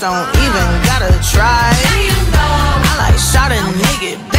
don't even gotta try. I like shot a nigga.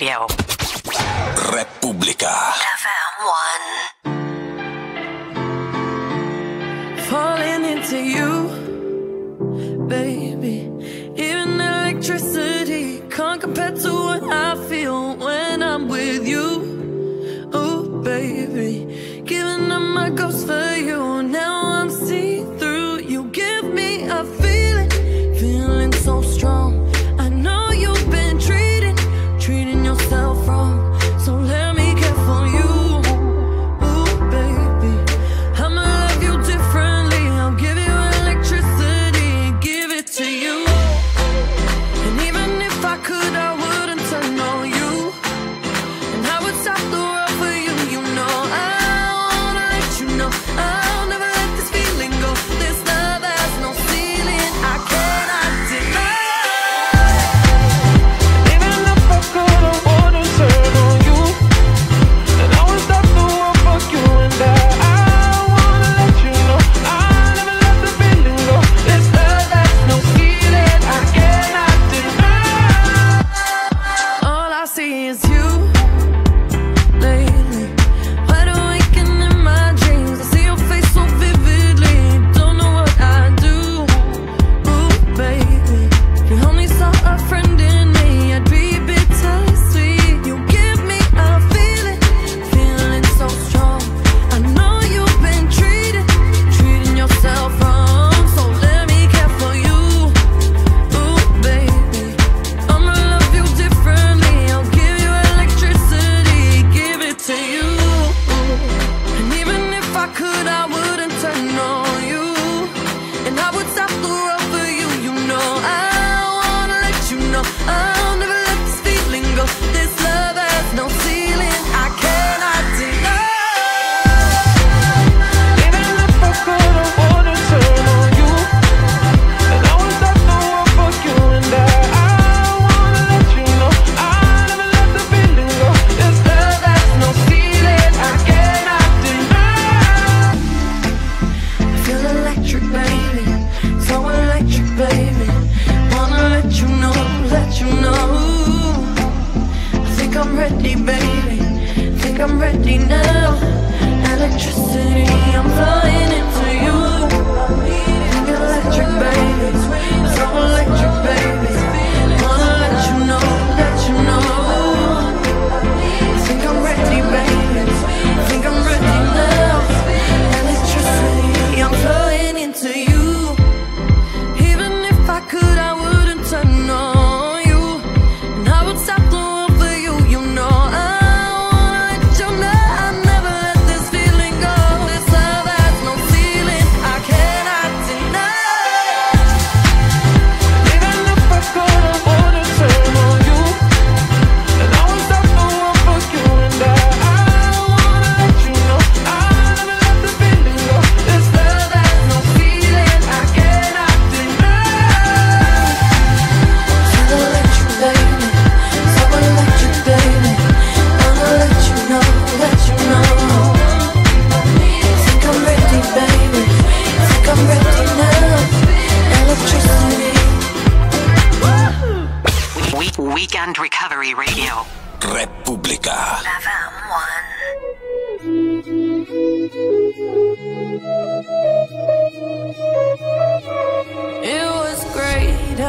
Radio. Republika. FM1. Falling into you, baby. Even electricity.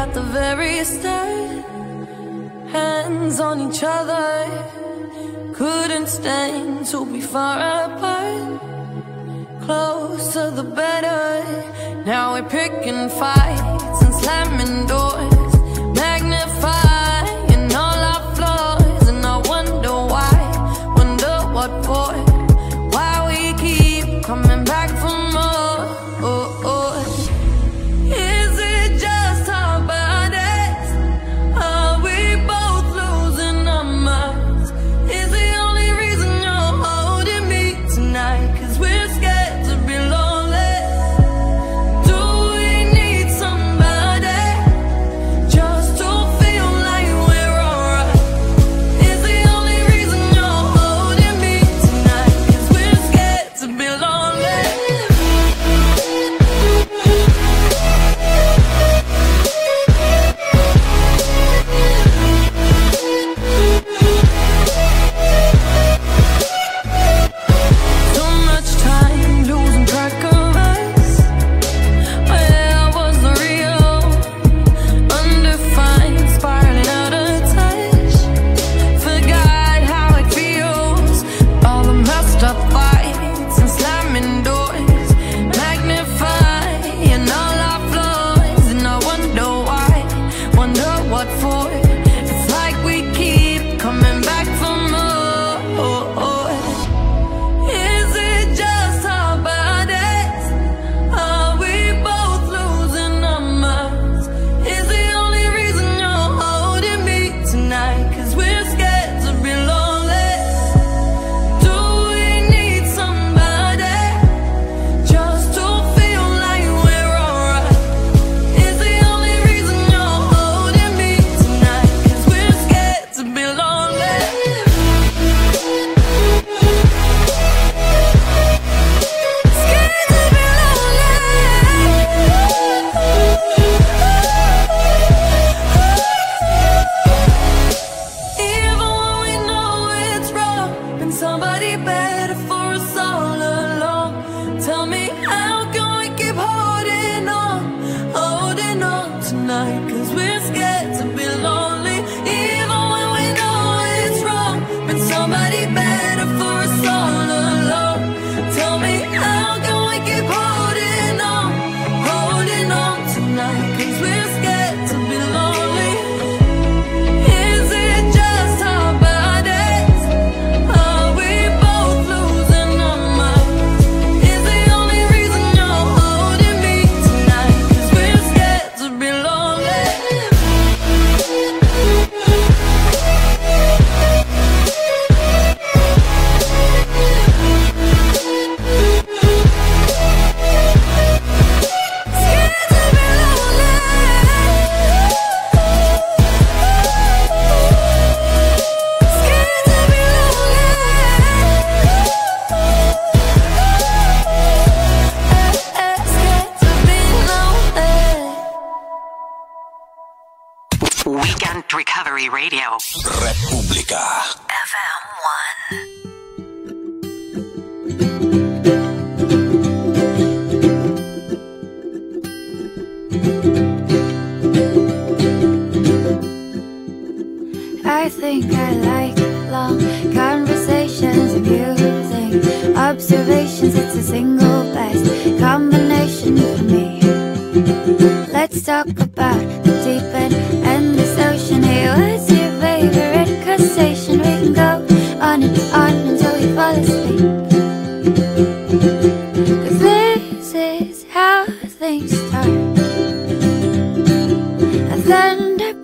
at the very start. Hands on each other. Couldn't stand to be far apart. Closer the better. Now we're picking fights and slamming doors. me.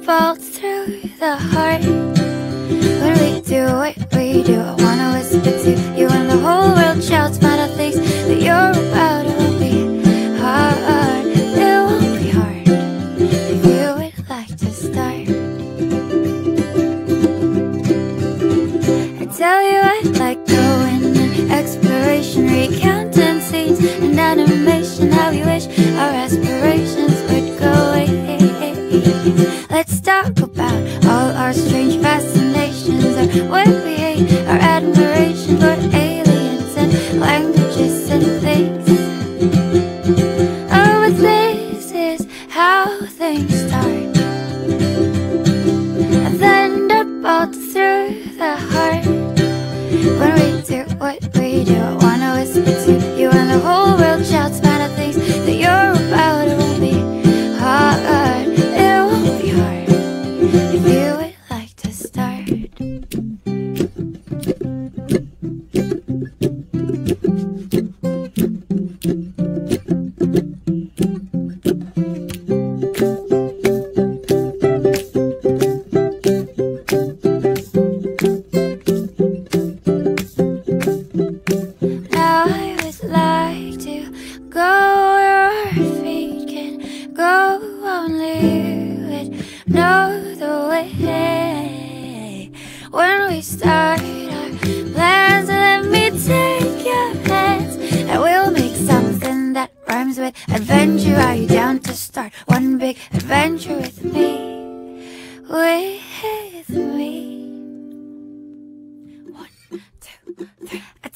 fall through the heart. When we do what we do I wanna whisper to you And the whole world shouts minor things That you're Let's talk about all our strange fascinations, our what we hate, our admiration for aliens and languages.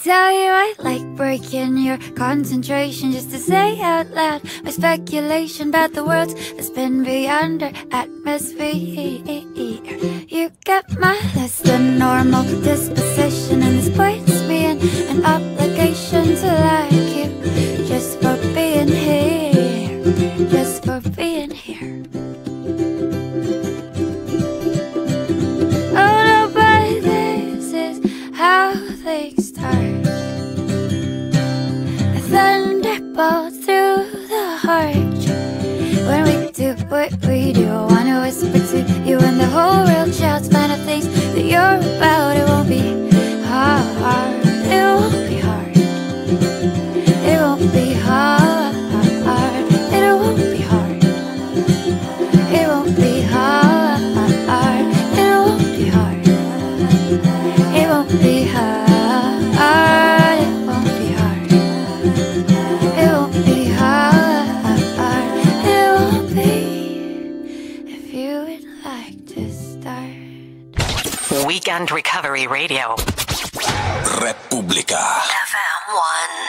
Tell you I like breaking your concentration just to say out loud my speculation about the worlds that spin beyond our atmosphere. You got my less than normal disposition, and this puts me in an obligation to like you just for being here, just for being here. Oh no, but this is how things do what we do, Radio. Republika. FM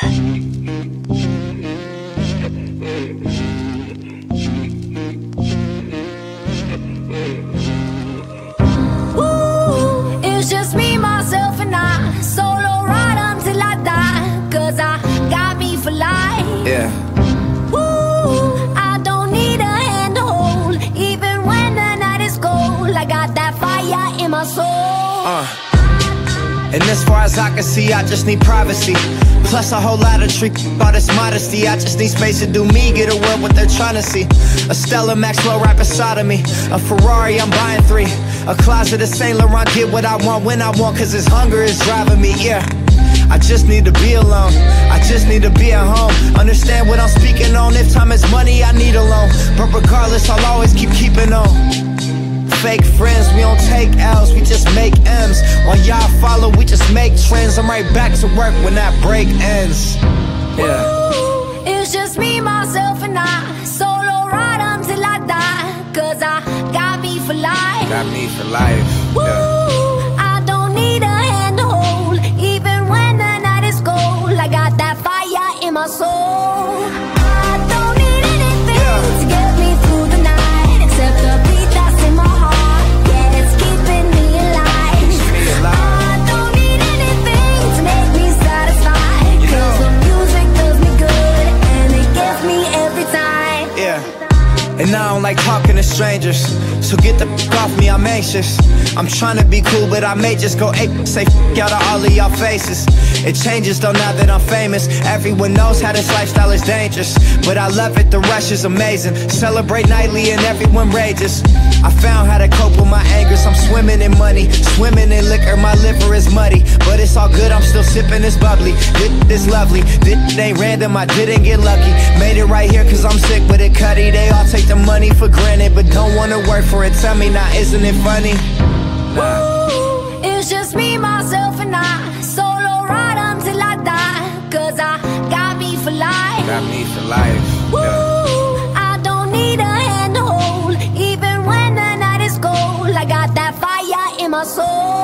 And as far as I can see, I just need privacy. Plus a whole lot of trick about this modesty. I just need space to do me, get away what they're trying to see. A Stella Maxwell right beside of me. A Ferrari, I'm buying three. A closet of Saint Laurent, get what I want when I want, cause this hunger is driving me, yeah. I just need to be alone. I just need to be at home. Understand what I'm speaking on. If time is money, I need a loan. But regardless, I'll always keep keeping on. Fake friends, we don't take L's, we just make M's. While y'all follow, we just make trends. I'm right back to work when that break ends. Yeah. Ooh, it's just me, myself, and I. Solo ride until I die. Cause I got me for life. Got me for life. Yeah. Ooh, I don't need strangers. So get the f off me, I'm anxious. I'm trying to be cool, but I may just go ape. Say f out of all of y'all faces. It changes though now that I'm famous. Everyone knows how this lifestyle is dangerous. But I love it, the rush is amazing. Celebrate nightly and everyone rages. I found how to cope with my angers. I'm swimming in money, swimming in liquor. My liver is muddy, but it's all good. I'm still sipping this bubbly. This is lovely. This ain't random. I didn't get lucky. Made it right here cause I'm sick with it, cutty. They all take the money for granted, but don't wanna work for it. Tell me now, isn't it funny? Ooh, it's just me, myself, and I. Solo ride until I die. Cause I got me for life. Got me for life. Yeah. I don't need a hand to hold. Even when the night is cold, I got that fire in my soul.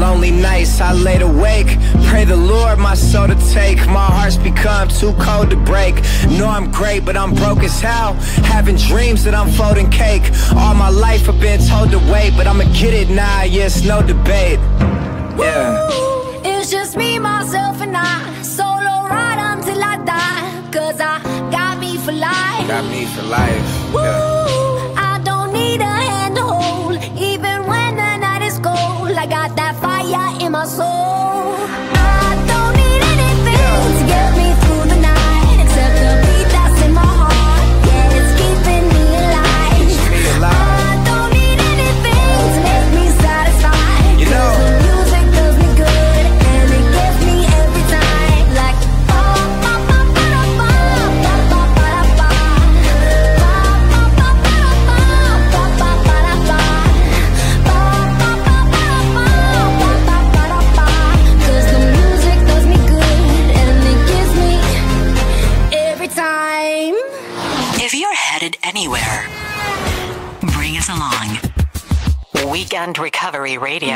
Lonely nights, I laid awake. Pray the Lord my soul to take. My heart's become too cold to break. Know I'm great, but I'm broke as hell. Having dreams that I'm folding cake. All my life I've been told to wait, but I'ma get it now, yeah, it's no debate. Yeah. It's just me, myself, and I. Solo ride until I die. Cause I got me for life. Got me for life. Yeah. I don't need a hand to hold. Even when the night is cold, I got fire in my soul.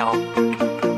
哦。